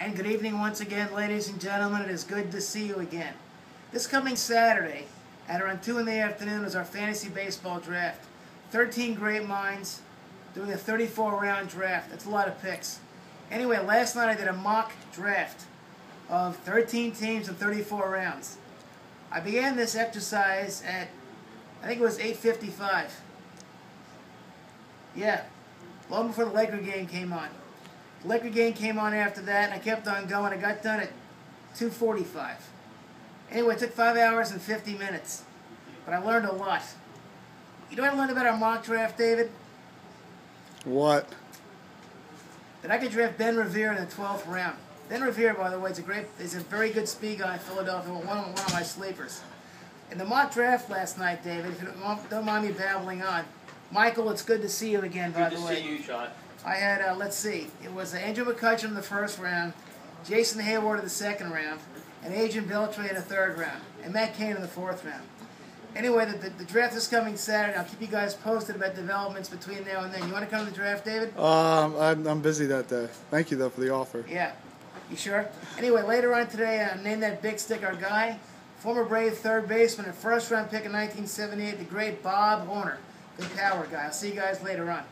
And good evening once again, ladies and gentlemen. It is good to see you again. This coming Saturday, at around 2 in the afternoon, is our fantasy baseball draft. 13 great minds doing a 34 round draft. That's a lot of picks. Anyway, last night I did a mock draft of 13 teams and 34 rounds. I began this exercise at, I think it was 8.55. Yeah, long before the Laker game came on. Laker game came on after that, and I kept on going. I got done at 2.45. Anyway, it took 5 hours and 50 minutes. But I learned a lot. You know what I learned about our mock draft, David? What? That I could draft Ben Revere in the 12th round. Ben Revere, by the way, is a great, is a very good speed guy in Philadelphia, one, one of my sleepers. In the mock draft last night, David, if you don't mind me babbling on, Michael, it's good to see you again, by the way. Good the to way. see you, Sean. I had, uh, let's see, it was uh, Andrew McCutchen in the first round, Jason Heyward in the second round, and Adrian Beltre in the third round, and Matt Cain in the fourth round. Anyway, the, the, the draft is coming Saturday. I'll keep you guys posted about developments between now and then. You want to come to the draft, David? Um, I'm, I'm busy that day. Thank you though for the offer. Yeah. You sure? Anyway, later on today, uh, name that big stick our guy, former Brave third baseman and first round pick in 1978, the great Bob Horner. Good power guy. I'll see you guys later on.